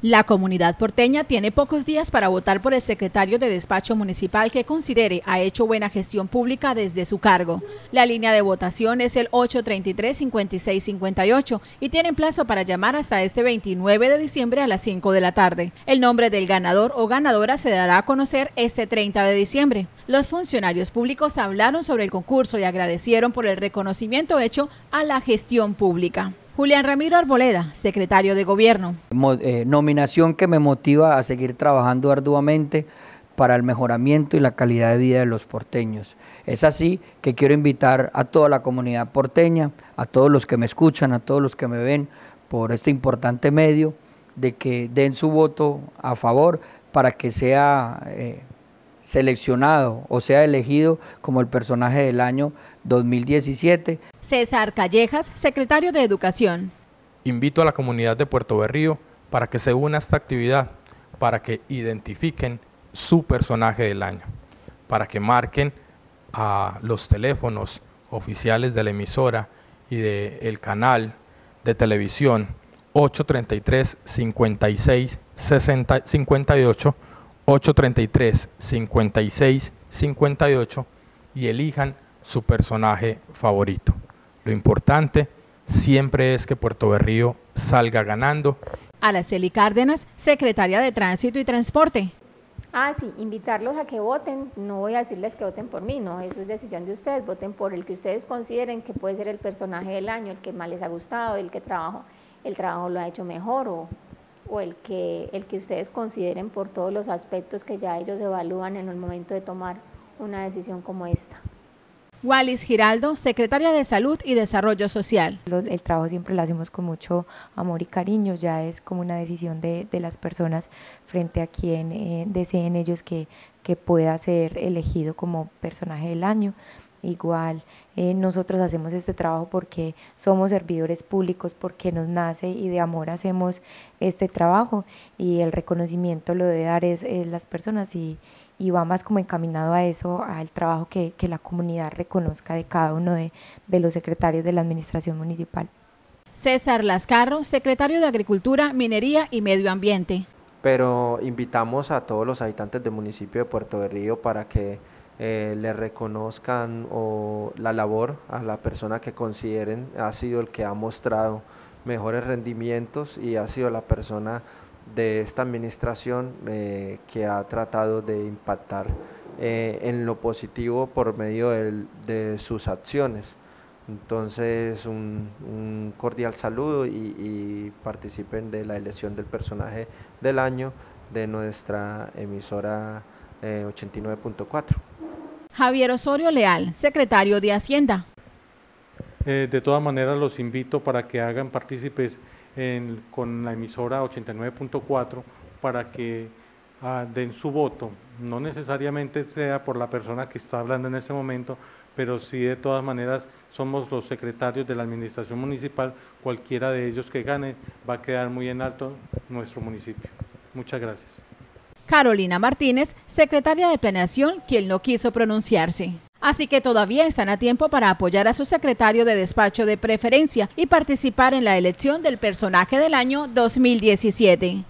La comunidad porteña tiene pocos días para votar por el secretario de despacho municipal que considere ha hecho buena gestión pública desde su cargo. La línea de votación es el 833-5658 y tienen plazo para llamar hasta este 29 de diciembre a las 5 de la tarde. El nombre del ganador o ganadora se dará a conocer este 30 de diciembre. Los funcionarios públicos hablaron sobre el concurso y agradecieron por el reconocimiento hecho a la gestión pública. Julián Ramiro Arboleda, secretario de Gobierno. Eh, nominación que me motiva a seguir trabajando arduamente para el mejoramiento y la calidad de vida de los porteños. Es así que quiero invitar a toda la comunidad porteña, a todos los que me escuchan, a todos los que me ven por este importante medio, de que den su voto a favor para que sea eh, seleccionado o sea elegido como el personaje del año 2017. César Callejas, secretario de Educación. Invito a la comunidad de Puerto Berrío para que se una a esta actividad, para que identifiquen su personaje del año, para que marquen a los teléfonos oficiales de la emisora y del canal de televisión 833 56 60 58 833 56 58 y elijan su personaje favorito. Lo importante siempre es que Puerto Berrío salga ganando. Araceli Cárdenas, secretaria de Tránsito y Transporte. Ah, sí, invitarlos a que voten. No voy a decirles que voten por mí, no, eso es decisión de ustedes. Voten por el que ustedes consideren que puede ser el personaje del año, el que más les ha gustado, el que trabajo, el trabajo lo ha hecho mejor o, o el, que, el que ustedes consideren por todos los aspectos que ya ellos evalúan en el momento de tomar una decisión como esta. Wallis Giraldo, secretaria de Salud y Desarrollo Social. El trabajo siempre lo hacemos con mucho amor y cariño, ya es como una decisión de, las personas frente a quien eh, deseen ellos que, que pueda ser elegido como personaje del año. Igual eh, nosotros hacemos este trabajo porque somos servidores públicos, porque nos nace y de amor hacemos este trabajo y el reconocimiento lo debe dar es, las personas y, y, va más como encaminado a eso, al trabajo que, que la comunidad reconozca de cada uno de, de los secretarios de la administración municipal. César Lascarro, secretario de Agricultura, Minería y Medio Ambiente. Pero invitamos a todos los habitantes del municipio de Puerto Berrío para que eh, le reconozcan o la labor a la persona que consideren ha sido el que ha mostrado mejores rendimientos y ha sido la persona de esta administración eh, que ha tratado de impactar eh, en lo positivo por medio de, sus acciones. Entonces, un, cordial saludo y, y, participen de la elección del personaje del año de nuestra emisora 89.4. Javier Osorio Leal, secretario de Hacienda. Eh, de todas maneras, los invito para que hagan partícipes con la emisora 89.4 para que ah, den su voto. No necesariamente sea por la persona que está hablando en este momento, pero sí de todas maneras somos los secretarios de la administración municipal, cualquiera de ellos que gane va a quedar muy en alto nuestro municipio. Muchas gracias. Carolina Martínez, secretaria de Planeación, quien no quiso pronunciarse. Así que todavía están a tiempo para apoyar a su secretario de despacho de preferencia y participar en la elección del personaje del año 2017.